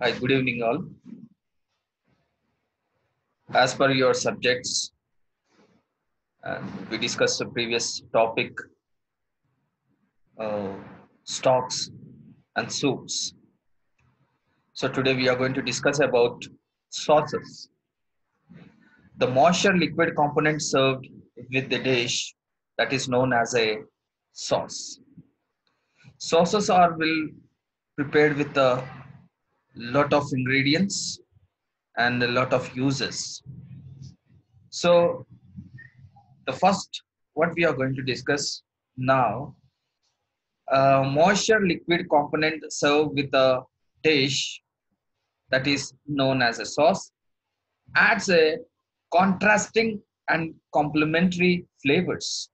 Hi, good evening, all. As per your subjects, and we discussed the previous topic, uh, stocks and soups. So today we are going to discuss about sauces. The moisture liquid component served with the dish that is known as a sauce. Sauces are will prepared with a lot of ingredients and a lot of uses. So the first what we are going to discuss now uh, moisture liquid component served with a dish that is known as a sauce adds a contrasting and complementary flavors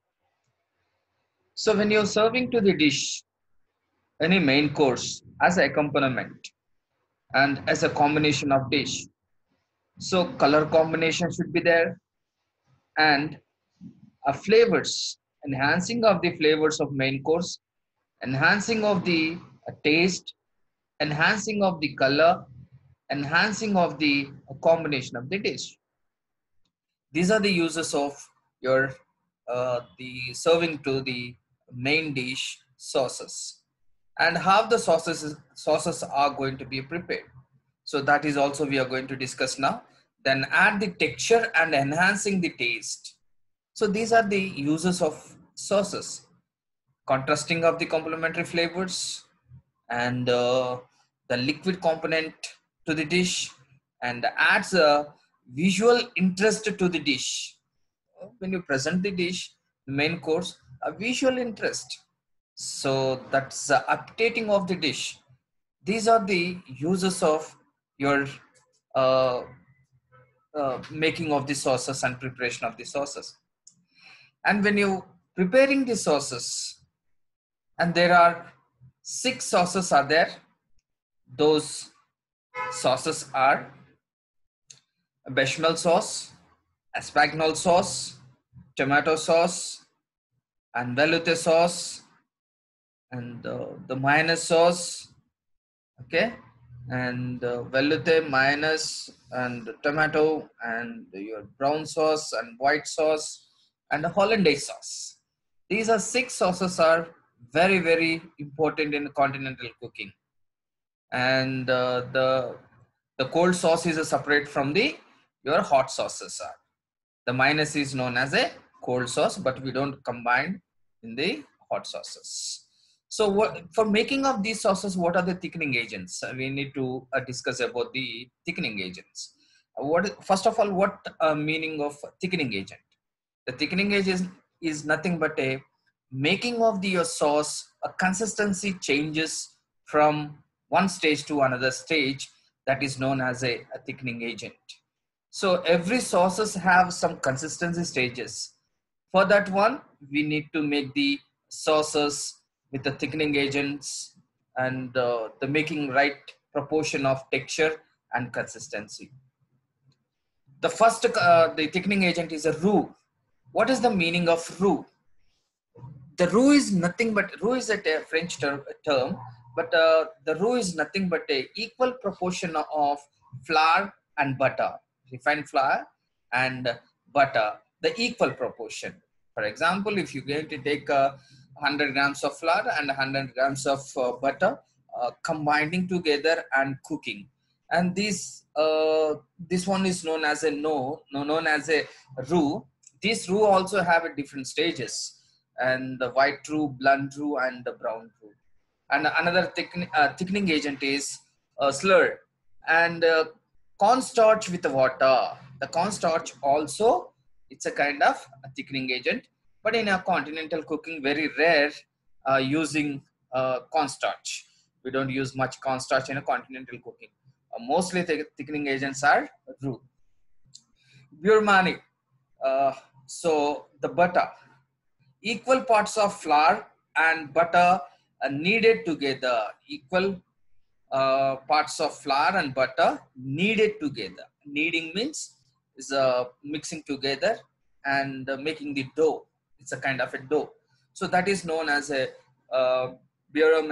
so when you're serving to the dish any main course as an accompaniment and as a combination of dish. So color combination should be there. And uh, flavors enhancing of the flavors of main course enhancing of the uh, taste enhancing of the color enhancing of the uh, combination of the dish. These are the uses of your the serving to the main dish sauces and how the sauces sauces are going to be prepared. So that is also we are going to discuss now. Then add the texture and enhancing the taste. So these are the uses of sauces. Contrasting of the complementary flavors and uh, the liquid component to the dish and adds a visual interest to the dish. When you present the dish the main course a visual interest so that's the updating of the dish. These are the uses of your uh, uh, making of the sauces and preparation of the sauces. And when you preparing the sauces and there are six sauces are there those sauces are bechamel sauce espagnole sauce tomato sauce and velouté sauce and uh, the mayonnaise sauce okay? And uh, velouté mayonnaise and tomato and your brown sauce and white sauce and the hollandaise sauce these are six sauces are very very important in continental cooking. And uh, the the cold sauce is a separate from the your hot sauces are. The mayonnaise is known as a cold sauce but we don't combine in the hot sauces so what, for making of these sauces, what are the thickening agents? We need to uh, discuss about the thickening agents. What first of all, what uh, meaning of thickening agent? The thickening agent is nothing but a making of the your sauce. A consistency changes from one stage to another stage. That is known as a, a thickening agent. So every sauces have some consistency stages. For that one, we need to make the sauces with the thickening agents and uh, the making right proportion of texture and consistency. The first, uh, the thickening agent is a roux. What is the meaning of roux? The roux is nothing but, roux is a French term, term but uh, the roux is nothing but a equal proportion of flour and butter, refined flour and butter, the equal proportion. For example, if you're going to take a 100 grams of flour and 100 grams of uh, butter uh, combining together and cooking. And this uh, this one is known as a no, no known as a roux. This roux also have a different stages and the white roux blunt roux and the brown roux. And another uh, thickening agent is uh, slur and uh, cornstarch with water. The cornstarch also it's a kind of a thickening agent but in a continental cooking, very rare uh, using uh, cornstarch. We don't use much cornstarch in a continental cooking. Uh, mostly th thickening agents are roux. Beurre manié. Uh, so the butter. Equal parts of flour and butter are needed together. Equal uh, parts of flour and butter kneaded together. Kneading means is uh, mixing together and uh, making the dough it's a kind of a dough. So that is known as a uh, beurre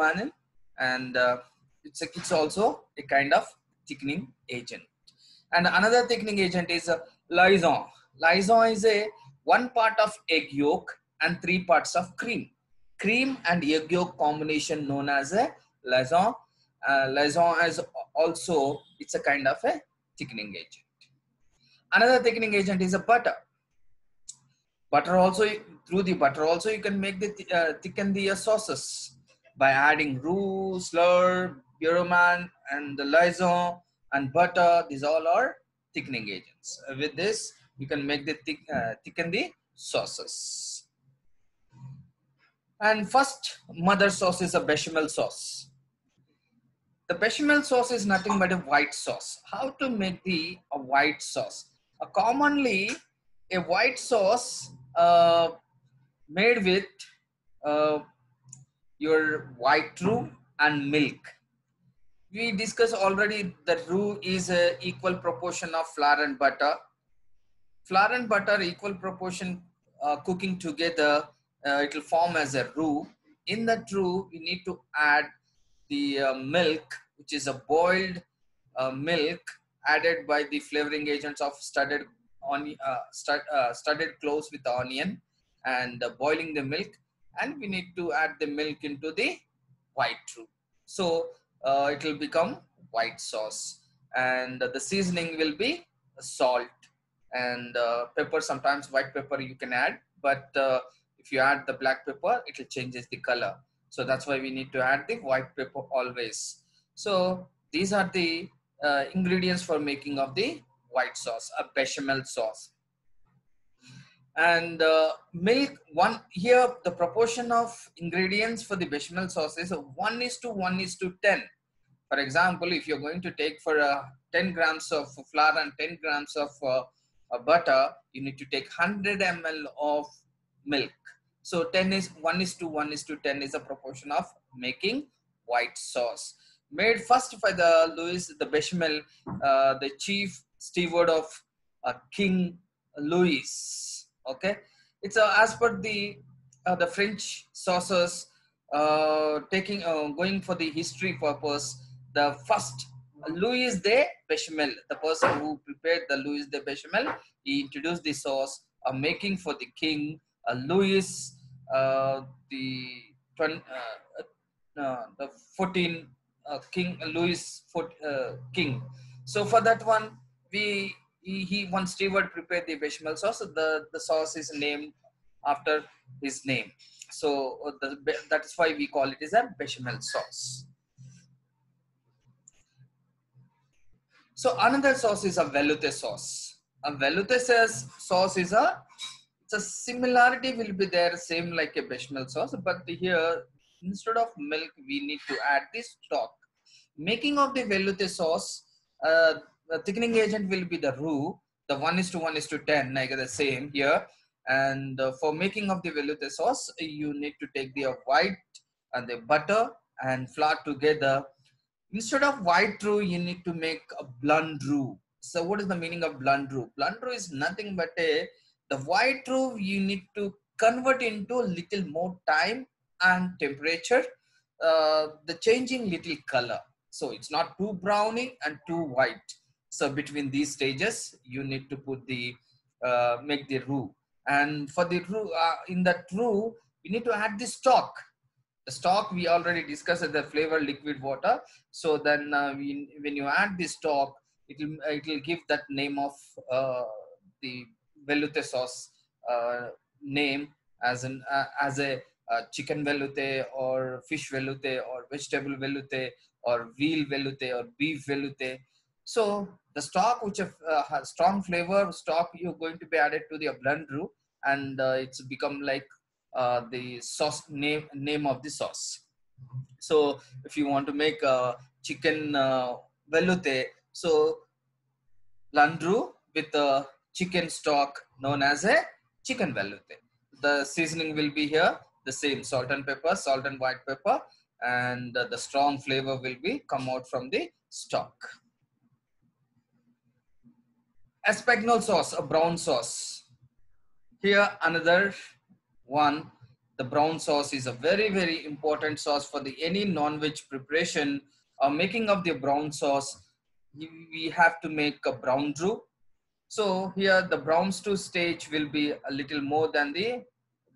manié, and uh, it's, a, it's also a kind of thickening agent. And another thickening agent is a Liaison. Liaison is a one part of egg yolk and three parts of cream. Cream and egg yolk combination known as a Liaison. Uh, Liaison is also, it's a kind of a thickening agent. Another thickening agent is a butter. Butter also, through the butter also you can make the th uh, thicken the uh, sauces by adding roux, slur, beurre manié and the Liaison and butter. These all are thickening agents. Uh, with this, you can make the thick, uh, thicken the sauces. And first mother sauce is a bechamel sauce. The bechamel sauce is nothing but a white sauce. How to make the a white sauce? Uh, commonly, a white sauce uh, made with uh, your white roux and milk. We discussed already that roux is a equal proportion of flour and butter. Flour and butter equal proportion uh, cooking together, uh, it will form as a roux. In that roux, we need to add the uh, milk, which is a boiled uh, milk added by the flavoring agents of studded on uh, stud, uh, studded cloves with onion and boiling the milk. And we need to add the milk into the white roux. So uh, it will become white sauce. And the seasoning will be salt. And uh, pepper sometimes white pepper you can add. But uh, if you add the black pepper it will changes the color. So that's why we need to add the white pepper always. So these are the uh, ingredients for making of the white sauce a bechamel sauce. And uh, milk one here the proportion of ingredients for the bechamel sauce is 1 is to 1 is to 10 for example if you're going to take for uh, 10 grams of flour and 10 grams of uh, uh butter you need to take 100 ml of milk. So 10 is 1 is to 1 is to 10 is a proportion of making white sauce. Made first by the louis the bechamel uh, the chief steward of uh, king louis okay? It's uh, as per the uh, the french sauces uh, taking uh, going for the history purpose the first louis de bechamel the person who prepared the louis de bechamel he introduced the sauce uh, making for the king louis the uh, the 14 king louis king. So for that one we he, one steward prepared the bechamel sauce. The the sauce is named after his name. So uh, the, that is why we call it as a bechamel sauce. So another sauce is a velouté sauce. A velouté sauce is a it's a similarity will be there same like a bechamel sauce, but here instead of milk we need to add this stock. Making of the velouté sauce, uh, the thickening agent will be the roux. The 1 is to 1 is to 10, like the same here. And uh, for making of the velouté sauce, you need to take the white and the butter and flour together. Instead of white roux, you need to make a blonde roux. So what is the meaning of blonde roux? Blonde roux is nothing but a, the white roux you need to convert into a little more time and temperature, uh, the changing little color. So it's not too browny and too white. So between these stages, you need to put the, uh, make the roux. And for the roux, uh, in that roux, we need to add the stock. The stock we already discussed is the flavor liquid water. So then uh, we, when you add the stock, it will, it will give that name of uh, the velouté sauce uh, name as an uh, as a uh, chicken velouté or fish velouté or vegetable velouté or veal velouté or beef velouté so the stock which uh, has strong flavor stock you're going to be added to the blend and uh, it's become like uh, the sauce name name of the sauce. So if you want to make a chicken uh, velouté, so blonde roux with a chicken stock known as a chicken velouté. The seasoning will be here the same salt and pepper, salt and white pepper, and uh, the strong flavor will be come out from the stock. Espagnole sauce, a brown sauce. Here another one, the brown sauce is a very, very important sauce for the any non-veg preparation. uh, making of the brown sauce, we have to make a brown roux. So here the brown stew stage will be a little more than the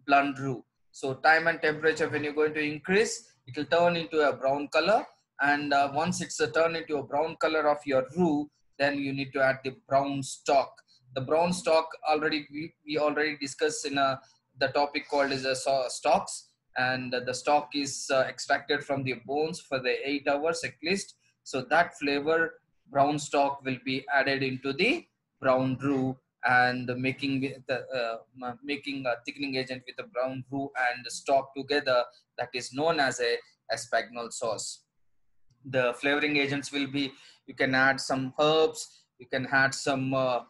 blunt roux. So time and temperature when you're going to increase, it will turn into a brown color. And uh, once it's a turn into a brown color of your roux, then you need to add the brown stock. The brown stock already we, we already discussed in a the topic called is a stocks and the stock is uh, extracted from the bones for the eight hours at least. So that flavor brown stock will be added into the brown roux and making the uh, making a thickening agent with the brown roux and stock together that is known as a espagnole sauce. The flavoring agents will be you can add some herbs, you can add some uh,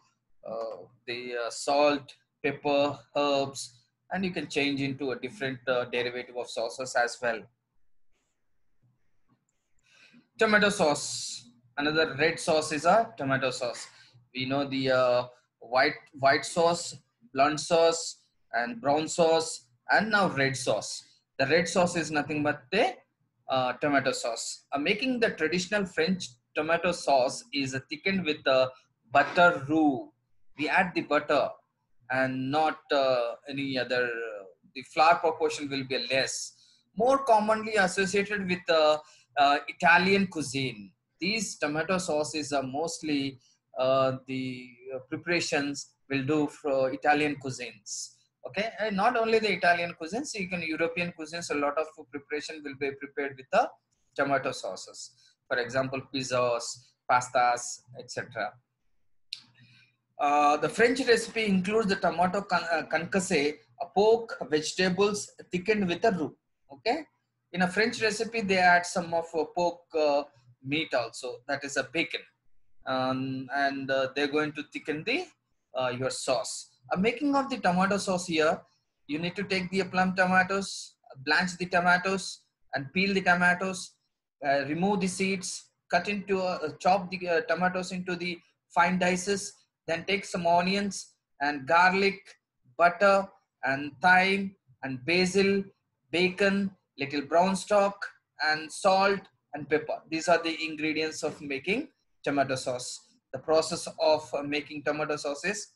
uh, the uh, salt, pepper, herbs, and you can change into a different uh, derivative of sauces as well. Tomato sauce. Another red sauce is a tomato sauce. We know the uh, white white sauce, blunt sauce, and brown sauce, and now red sauce. The red sauce is nothing but the uh, tomato sauce. Uh, making the traditional French tomato sauce is thickened with the butter roux. We add the butter and not uh, any other the flour proportion will be less. More commonly associated with uh, uh, italian cuisine. These tomato sauces are mostly uh, the preparations will do for italian cuisines. Okay? And not only the italian cuisines you can european cuisines a lot of preparation will be prepared with the tomato sauces for example pizzas pastas etc uh, the French recipe includes the tomato uh, concasse, a pork, vegetables thickened with a roux. Okay. In a French recipe, they add some of a pork uh, meat also, that is a bacon. Um, and uh, they're going to thicken the uh, your sauce. A making of the tomato sauce here, you need to take the plum tomatoes, blanch the tomatoes, and peel the tomatoes, Uh, remove the seeds, cut into, uh, uh, chop the tomatoes into the fine dices, then take some onions and garlic, butter and thyme and basil, bacon, little brown stock and salt and pepper. These are the ingredients of making tomato sauce. The process of making tomato sauce is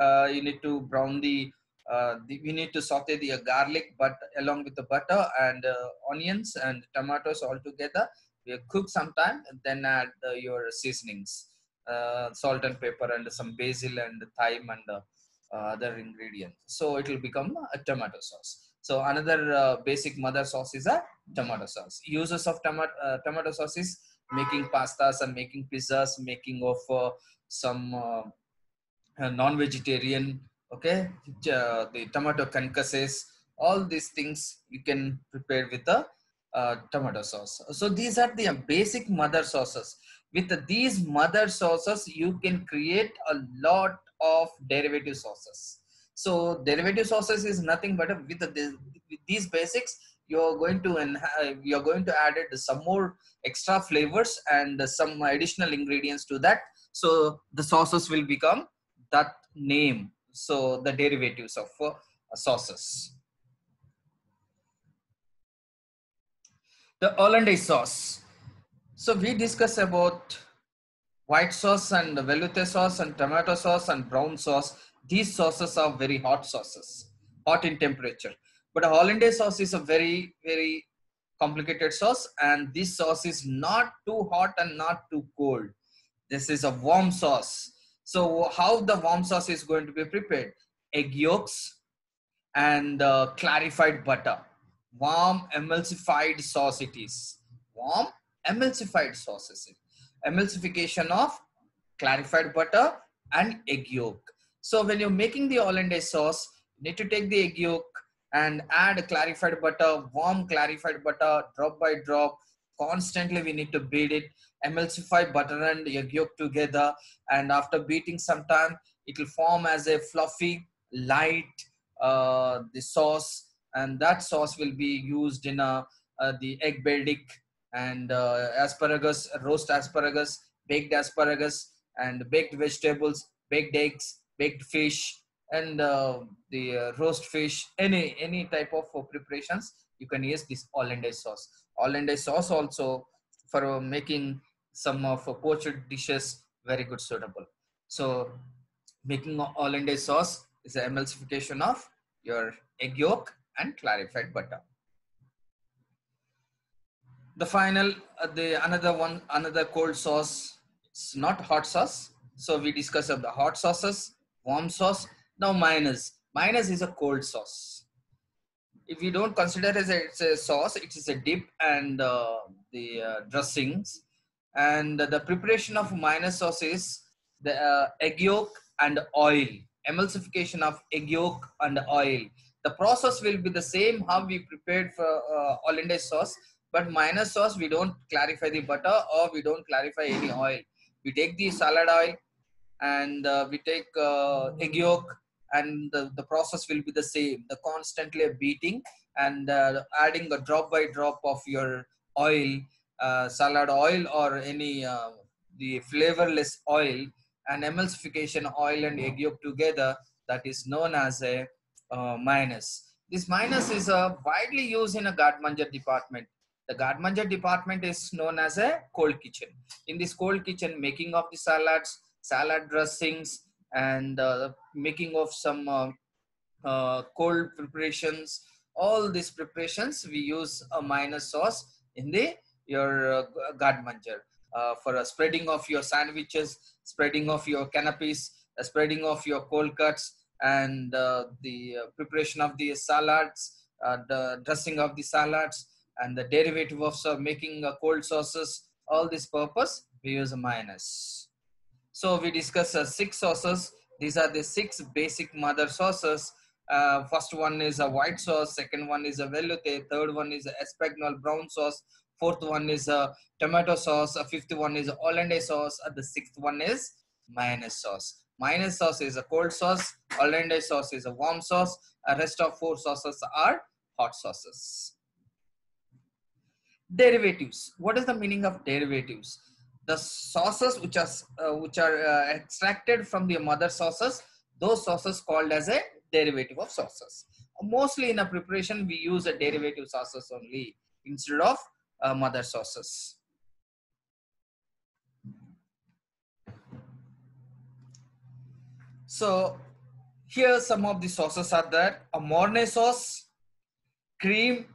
uh, you need to brown the, uh, the, we need to saute the garlic but along with the butter and uh, onions and tomatoes all together. We cook some time then add uh, your seasonings uh, salt and pepper and some basil and thyme and uh, other ingredients. So it will become a tomato sauce. So another uh, basic mother sauce is a tomato sauce. Uses of tomato uh, tomato sauce is making pastas and making pizzas, making of uh, some uh, non-vegetarian. Okay, the tomato concasses. All these things you can prepare with a uh, tomato sauce. So these are the uh, basic mother sauces with these mother sauces you can create a lot of derivative sauces so derivative sauces is nothing but uh, with, the, with these basics you're going to you're going to add it some more extra flavors and some additional ingredients to that so the sauces will become that name so the derivatives of uh, sauces the hollandaise sauce so we discuss about white sauce and velouté sauce and tomato sauce and brown sauce. These sauces are very hot sauces, hot in temperature. But a hollandaise sauce is a very, very complicated sauce and this sauce is not too hot and not too cold. This is a warm sauce. So how the warm sauce is going to be prepared? Egg yolks and uh, clarified butter. Warm emulsified sauce it is. Warm emulsified sauce sauces. Emulsification of clarified butter and egg yolk. So when you're making the hollandaise sauce, you need to take the egg yolk and add clarified butter, warm clarified butter, drop by drop. Constantly we need to beat it, emulsify butter and egg yolk together. And after beating some time, it will form as a fluffy, light uh, the sauce. And that sauce will be used in a, uh, the egg benedict and uh, asparagus, roast asparagus, baked asparagus, and baked vegetables, baked eggs, baked fish, and uh, the uh, roast fish. Any any type of uh, preparations you can use this hollandaise sauce. Hollandaise sauce also for uh, making some of uh, poached dishes very good suitable. So making hollandaise sauce is the emulsification of your egg yolk and clarified butter. The final, uh, the another one, another cold sauce. It's not hot sauce. So we discuss of the hot sauces, warm sauce. Now minus. Is a cold sauce. If we don't consider it as a, it's a sauce, it is a dip and uh, the uh, dressings. And the preparation of mayonnaise sauce is the uh, egg yolk and oil. Emulsification of egg yolk and oil. The process will be the same how we prepared for uh, hollandaise sauce, but mayonnaise sauce we don't clarify the butter or we don't clarify any oil. We take the salad oil and uh, we take uh, egg yolk and the, the process will be the same. The constantly beating and uh, adding a drop by drop of your oil uh, salad oil or any uh, the flavorless oil and emulsification oil and egg yolk together that is known as a uh, mayonnaise this minus is uh, widely used in a Garde manger department. The Garde manger department is known as a cold kitchen. In this cold kitchen making of the salads salad dressings and uh, making of some uh, uh, cold preparations. All these preparations we use a mayonnaise sauce in the your uh, garde manger uh, for a spreading of your sandwiches spreading of your canapés spreading of your cold cuts and uh, the uh, preparation of the salads the dressing of the salads and the derivative of so making cold sauces. All this purpose we use a mayonnaise so we discuss uh, six sauces. These are the six basic mother sauces. Uh, first one is a white sauce. Second one is a velouté. Third one is a espagnole brown sauce. Fourth one is a tomato sauce. A fifth one is a hollandaise sauce. And the sixth one is mayonnaise sauce. Mayonnaise sauce is a cold sauce. Hollandaise sauce is a warm sauce. A rest of four sauces are hot sauces. Derivatives. What is the meaning of derivatives? The sauces which are uh, which are uh, extracted from the mother sauces those sauces called as a derivative of sauces. Mostly in a preparation we use a derivative sauces only instead of uh, mother sauces. So here some of the sauces are there. A mornay sauce cream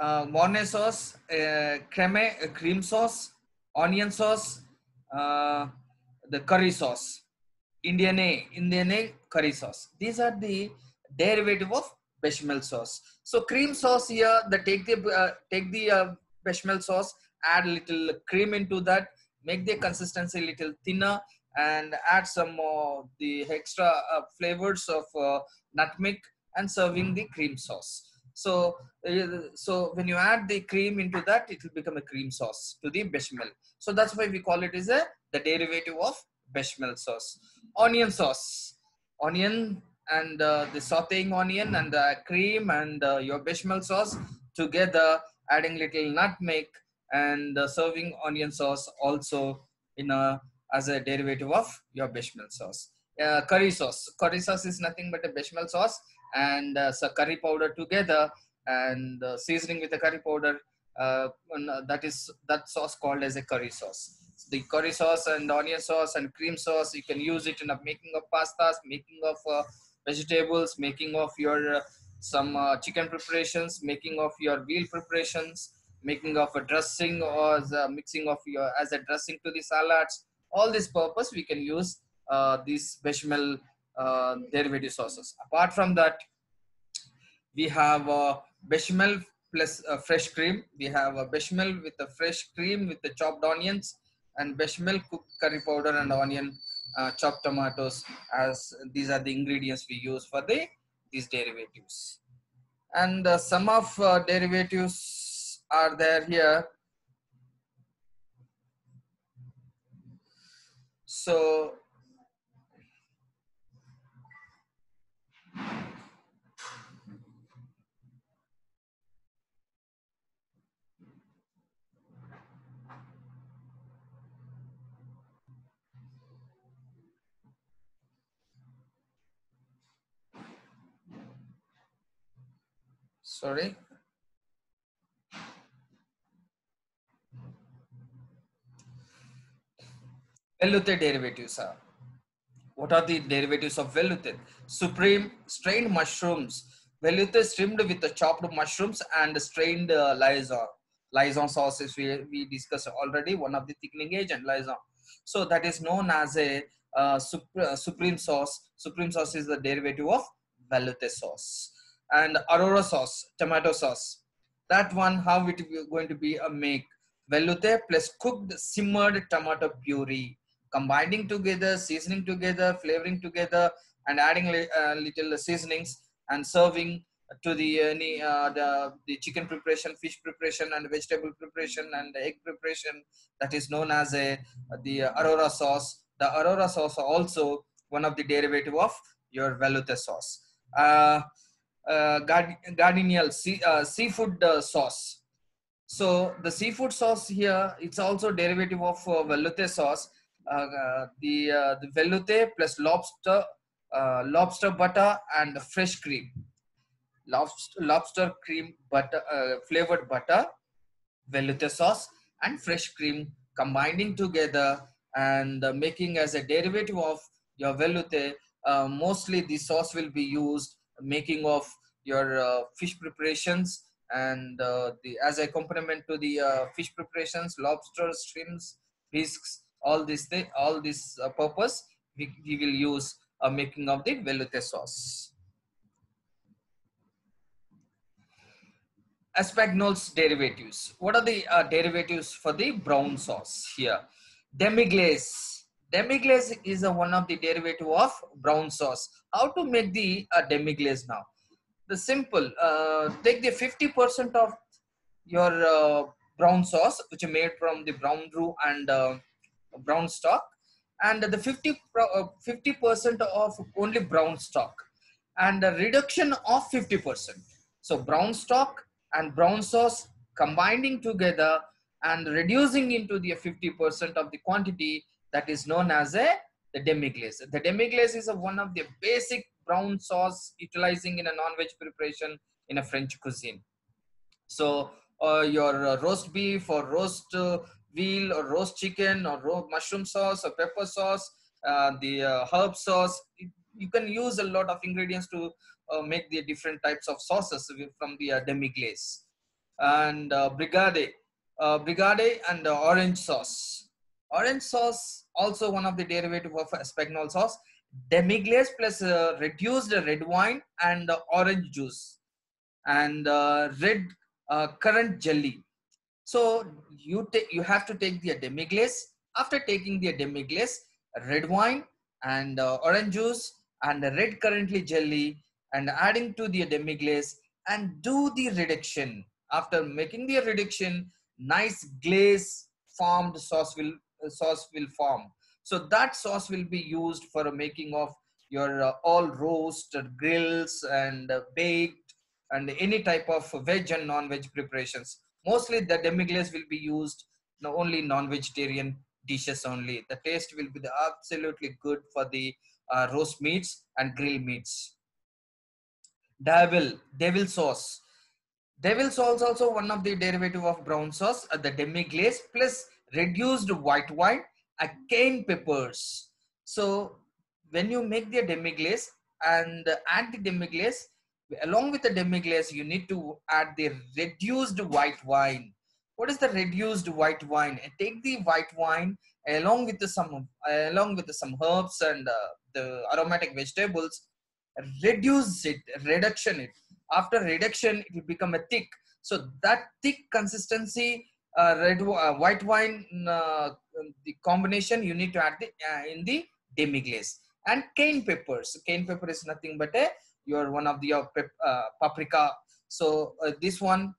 uh, mornay sauce uh, creme uh, cream sauce onion sauce, uh, the curry sauce, Indian A, Indian A curry sauce. These are the derivative of bechamel sauce. So cream sauce here, the take the uh, take the uh, bechamel sauce, add little cream into that, make the consistency little thinner, and add some more the extra uh, flavors of uh, nutmeg and serving the cream sauce. So, uh, so when you add the cream into that, it will become a cream sauce to the bechamel. So that's why we call it as a the derivative of bechamel sauce. Onion sauce, onion and uh, the sauteing onion and the cream and uh, your bechamel sauce together, adding little nutmeg and uh, serving onion sauce also in a as a derivative of your bechamel sauce. Uh, curry sauce. Curry sauce is nothing but a bechamel sauce and uh, so curry powder together and uh, seasoning with the curry powder uh, uh, that is that sauce called as a curry sauce. The curry sauce and onion sauce and cream sauce you can use it in a making of pastas making of uh, vegetables making of your uh, some chicken preparations making of your veal preparations making of a dressing or the mixing of your as a dressing to the salads. All this purpose we can use uh, these bechamel uh, derivative sauces. Apart from that, we have uh, bechamel plus uh, fresh cream. We have a bechamel with a fresh cream with the chopped onions and bechamel cooked curry powder and onion uh, chopped tomatoes as these are the ingredients we use for the these derivatives. And uh, some of uh, derivatives are there here. So Sorry. Velouté derivatives are. What are the derivatives of velouté? Supreme strained mushrooms. Velouté with the chopped mushrooms and strained uh, liaison sauces we, we discussed already, one of the thickening agent, liaison. So that is known as a uh, uh, supreme sauce. Supreme sauce is the derivative of velouté sauce and aurora sauce tomato sauce. That one how it is going to be a make. Velouté plus cooked simmered tomato puree. Combining together seasoning together flavoring together and adding uh, little seasonings and serving to the any uh, the, the chicken preparation fish preparation and vegetable preparation and egg preparation that is known as a the aurora sauce. The aurora sauce also one of the derivative of your velouté sauce. Uh, uh, Cardinal sea, uh, seafood uh, sauce. So the seafood sauce here, it's also derivative of uh, velouté sauce. Uh, uh, the uh, the velouté plus lobster, lobster butter and fresh cream. Lobster, lobster cream butter, flavored butter, velouté sauce and fresh cream combining together and making as a derivative of your velouté. mostly the sauce will be used making of your uh, fish preparations and uh, the as a accompaniment to the uh, fish preparations lobster shrimps bisques all this thing all this purpose we, we will use a making of the velouté sauce Espagnols derivatives. What are the uh, derivatives for the brown sauce here? Demi-glace. Demi-glace is one of the derivative of brown sauce. How to make the uh, demi-glace now? The simple uh, take the 50% of your uh, brown sauce which is made from the brown roux and uh, brown stock and the 50 50% uh, of only brown stock and a reduction of 50% so brown stock and brown sauce combining together and reducing into the 50% of the quantity that is known as a the demi-glace. The demi-glace is a, one of the basic brown sauce utilizing in a non-veg preparation in a French cuisine. So uh, your uh, roast beef or roast uh, veal or roast chicken or ro mushroom sauce or pepper sauce, uh, the uh, herb sauce, you can use a lot of ingredients to uh, make the different types of sauces from the demi-glace. And bigarade, bigarade and orange sauce. Orange sauce also one of the derivative of espagnole sauce demi-glace plus uh, reduced red wine and uh, orange juice and uh, red uh, currant jelly. So you you have to take the demi-glace. After taking the demi-glace, red wine and uh, orange juice and red currantly jelly and adding to the demi-glace and do the reduction. After making the reduction, nice glaze formed sauce will sauce will form so that sauce will be used for making of your uh, all roast, grills and uh, baked and any type of veg and non-veg preparations. Mostly the demi-glace will be used not only non-vegetarian dishes only. The taste will be absolutely good for the uh, roast meats and grill meats. Devil, devil sauce. Devil sauce also one of the derivative of brown sauce, uh, the demi-glace plus reduced white wine cayenne peppers. So when you make the demi-glace and add the demi-glace, along with the demi-glace, you need to add the reduced white wine. What is the reduced white wine? Take the white wine along with the some along with the, some herbs and uh, the aromatic vegetables. Reduce it, reduction it. After reduction, it will become a thick. So that thick consistency uh, red uh, white wine uh, the combination you need to add the, uh, in the demi-glace. And cayenne peppers. Cayenne pepper is nothing but a your one of the uh, paprika. So uh, this one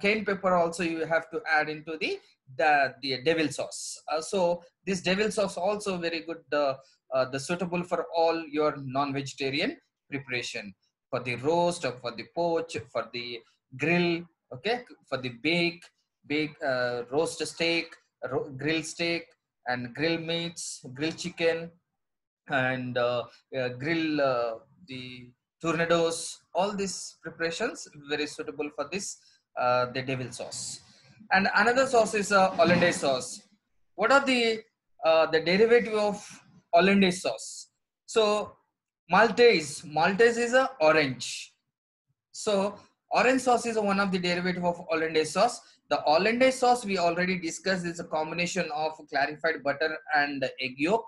cayenne pepper also you have to add into the the, the devil sauce. So this devil sauce also very good the suitable for all your non-vegetarian preparation. For the roast or for the poach for the grill okay? For the bake bake uh, roast steak, ro grill steak, and grill meats, grill chicken, and uh, uh, grill uh, the tournedos. All these preparations very suitable for this uh, the devil sauce. And another sauce is uh, hollandaise sauce. What are the uh, the derivative of hollandaise sauce so maltese maltese is a orange so orange sauce is one of the derivative of hollandaise sauce the hollandaise sauce we already discussed is a combination of clarified butter and egg yolk.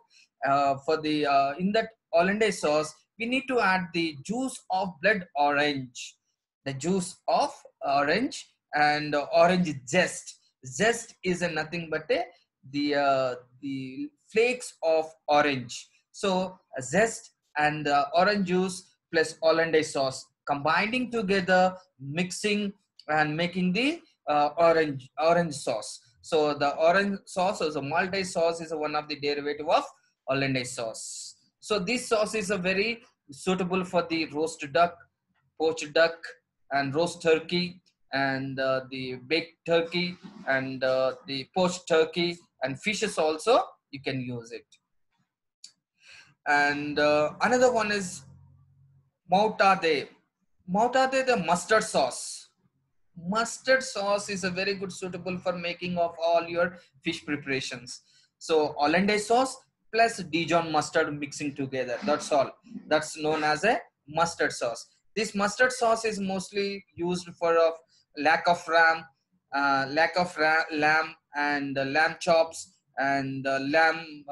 Uh, for the uh, in that hollandaise sauce we need to add the juice of blood orange. The juice of orange and orange zest. Zest is a nothing but a, the uh, the flakes of orange. So zest and uh, orange juice plus hollandaise sauce. Combining together mixing and making the uh, orange orange sauce. So the orange sauce or the maltese sauce is one of the derivative of hollandaise sauce. So this sauce is a very suitable for the roast duck poached duck and roast turkey and uh, the baked turkey and uh, the poached turkey and fishes also you can use it. And uh, another one is moutarde moutarde the mustard sauce mustard sauce is a very good suitable for making of all your fish preparations. So hollandaise sauce plus dijon mustard mixing together. That's all. That's known as a mustard sauce. This mustard sauce is mostly used for a lack of ram uh, lack of ra- lamb and uh, lamb chops and uh, lamb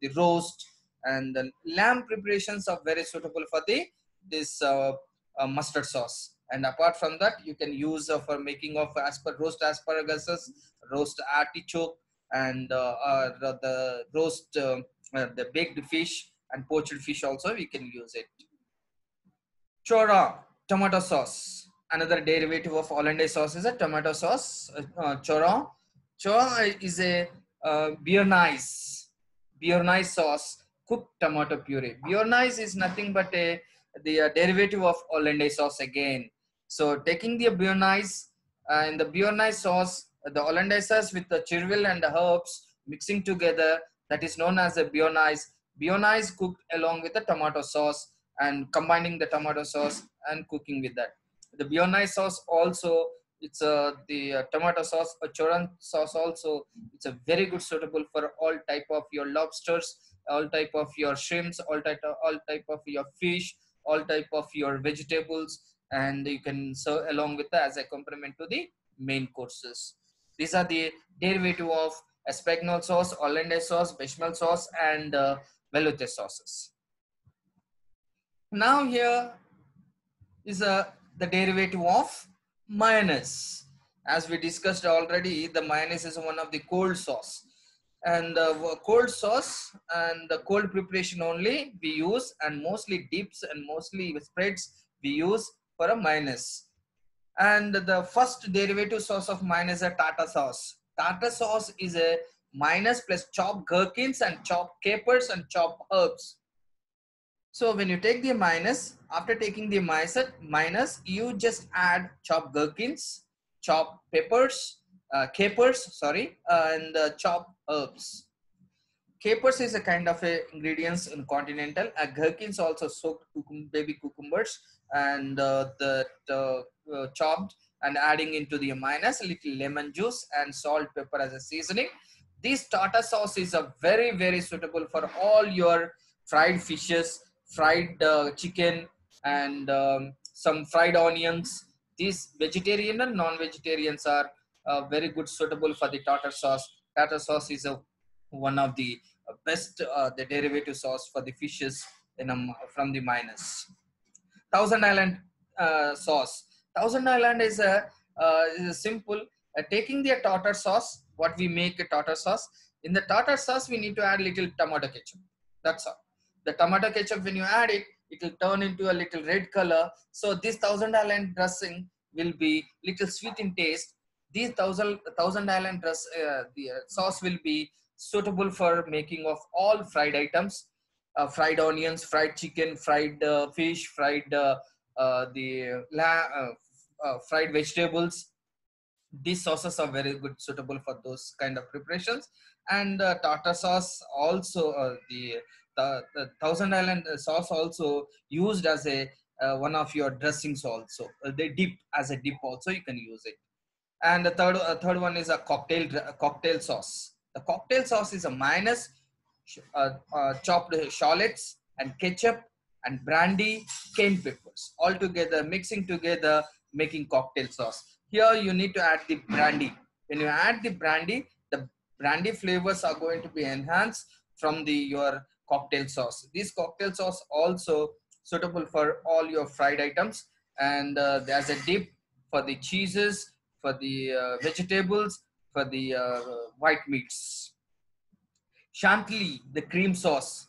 the roast and the lamb preparations are very suitable for the this uh, uh, mustard sauce and apart from that you can use uh, for making of aspar roast asparagus roast artichoke and uh, the roast uh, uh, the baked fish and poached fish also we can use it. Choron tomato sauce. Another derivative of hollandaise sauce is a tomato sauce. Uh, choron choron is a uh, béarnaise béarnaise sauce cooked tomato puree. Béarnaise is nothing but a the uh, derivative of hollandaise sauce again. So taking the béarnaise uh, in the béarnaise sauce uh, the hollandaise sauce with the chervil and the herbs mixing together that is known as the béarnaise. Béarnaise cooked along with the tomato sauce and combining the tomato sauce and cooking with that. The béarnaise sauce also it's uh, the uh, tomato sauce a Choron sauce also it's a very good suitable for all type of your lobsters all type of your shrimps all type all type of your fish all type of your vegetables and you can serve along with as a complement to the main courses. These are the derivative of espagnole sauce hollandaise sauce bechamel sauce and uh, velouté sauces. Now here is uh, the derivative of mayonnaise. As we discussed already the mayonnaise is one of the cold sauce and the uh, cold sauce and the cold preparation only we use and mostly dips and mostly spreads we use for a mayonnaise and the first derivative sauce of minus is a tartar sauce. Tartar sauce is a plus chopped gherkins and chopped capers and chopped herbs. So when you take the minus after taking the minus you just add chopped gherkins chopped peppers uh, capers sorry uh, and uh, chopped herbs. Capers is a kind of a ingredients in continental. Uh, gherkins also soaked cucum baby cucumbers and uh, the uh, chopped and adding into the minus a little lemon juice and salt pepper as a seasoning. This tartar sauce is a very very suitable for all your fried fishes fried uh, chicken and um, some fried onions. These vegetarian and non-vegetarians are uh, very good suitable for the tartar sauce. Tartar sauce is a one of the best uh, the derivative sauce for the fishes in a, from the minus thousand island uh, sauce. Thousand island is a, uh, is a simple uh, taking the tartar sauce what we make a tartar sauce. In the tartar sauce we need to add little tomato ketchup. That's all. The tomato ketchup when you add it it will turn into a little red color. So this thousand island dressing will be little sweet in taste these thousand thousand island dress uh, the uh, sauce will be suitable for making of all fried items. Uh, fried onions fried chicken fried uh, fish fried uh, uh, the fried vegetables. These sauces are very good suitable for those kind of preparations. And tartar sauce also the, the, the thousand island sauce also used as a one of your dressings also. They dip as a dip also you can use it and the third uh, third one is a cocktail a cocktail sauce the cocktail sauce is a mayonnaise uh, uh, chopped shallots and ketchup and brandy, cayenne peppers, all together, mixing together, making cocktail sauce. Here you need to add the brandy. When you add the brandy, the brandy flavors are going to be enhanced from the your cocktail sauce. This cocktail sauce also suitable for all your fried items and uh, there's a dip for the cheeses, for the uh, vegetables, for the uh, white meats. Chantilly, the cream sauce.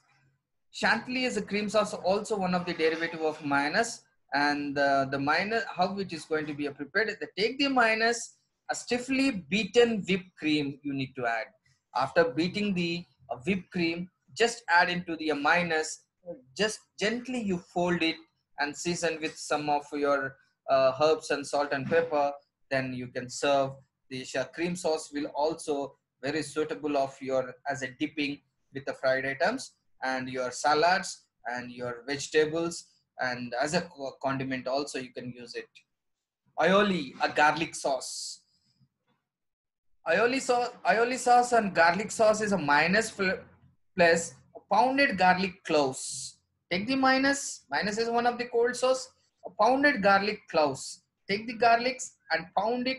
Chantilly is a cream sauce, also one of the derivative of mayonnaise. And uh, the mayonnaise, how it is going to be prepared, they take the mayonnaise, a stiffly beaten whipped cream you need to add. After beating the whipped cream, just add into the mayonnaise, just gently you fold it and season with some of your uh, herbs and salt and pepper, then you can serve. The cream sauce will also very suitable of your as a dipping with the fried items and your salads and your vegetables and as a condiment also you can use it. Aioli, a garlic sauce. Aioli sauce, aioli sauce and garlic sauce is a mayonnaise plus pounded garlic cloves. Take the mayonnaise, mayonnaise is one of the cold sauce, a pounded garlic cloves. Take the garlics and pound it,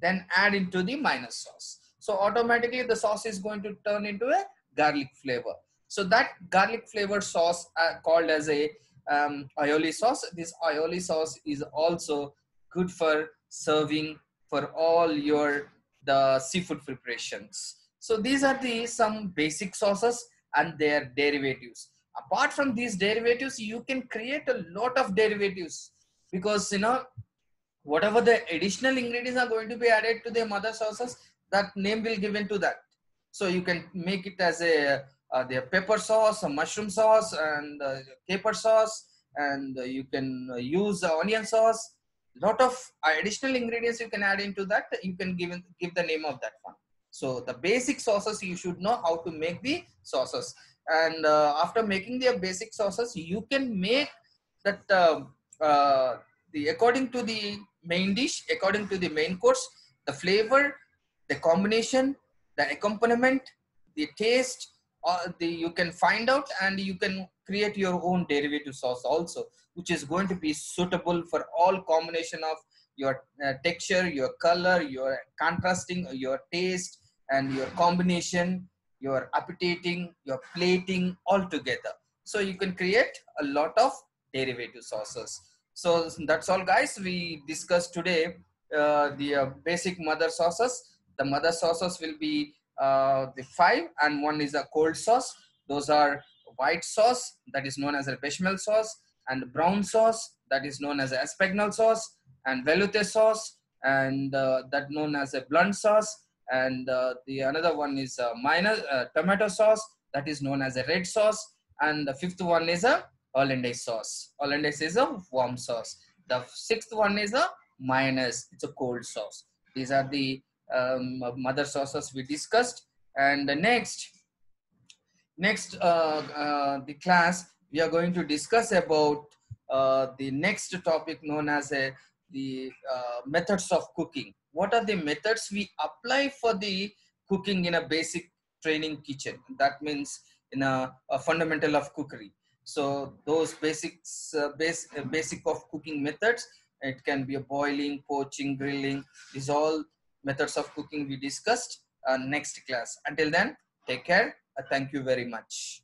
then add into the mayonnaise sauce. So automatically the sauce is going to turn into a garlic flavor. So that garlic flavor sauce uh, called as a um, aioli sauce. This aioli sauce is also good for serving for all your the seafood preparations. So these are the some basic sauces and their derivatives. Apart from these derivatives, you can create a lot of derivatives because you know whatever the additional ingredients are going to be added to the mother sauces, that name will given to that. So you can make it as a uh, pepper sauce, a mushroom sauce, and uh, caper sauce, and uh, you can uh, use onion sauce. Lot of additional ingredients you can add into that. You can give give the name of that one. So the basic sauces you should know how to make the sauces. And uh, after making the basic sauces, you can make that uh, uh, the according to the main dish, according to the main course, the flavor, the combination, the accompaniment, the taste, uh, the you can find out and you can create your own derivative sauce also, which is going to be suitable for all combination of your uh, texture, your color, your contrasting, your taste, and your combination, your appetiting, your plating all together. So you can create a lot of derivative sauces. So that's all guys. We discussed today uh, the uh, basic mother sauces. The mother sauces will be uh, the five and one is a cold sauce. Those are white sauce that is known as a bechamel sauce and brown sauce that is known as a espagnole sauce and velouté sauce and uh, that known as a blond sauce and uh, the another one is a minor uh, tomato sauce that is known as a red sauce and the fifth one is a hollandaise sauce. Hollandaise is a warm sauce. The sixth one is a mayonnaise. It's a cold sauce. These are the um, mother sauces we discussed. And the next next uh, uh, the class we are going to discuss about uh, the next topic known as a the uh, methods of cooking. What are the methods we apply for the cooking in a basic training kitchen? That means in a, a fundamental of cookery so those basics uh, base, uh, basic of cooking methods it can be a boiling poaching grilling these all methods of cooking we discussed uh, next class. Until then take care uh, thank you very much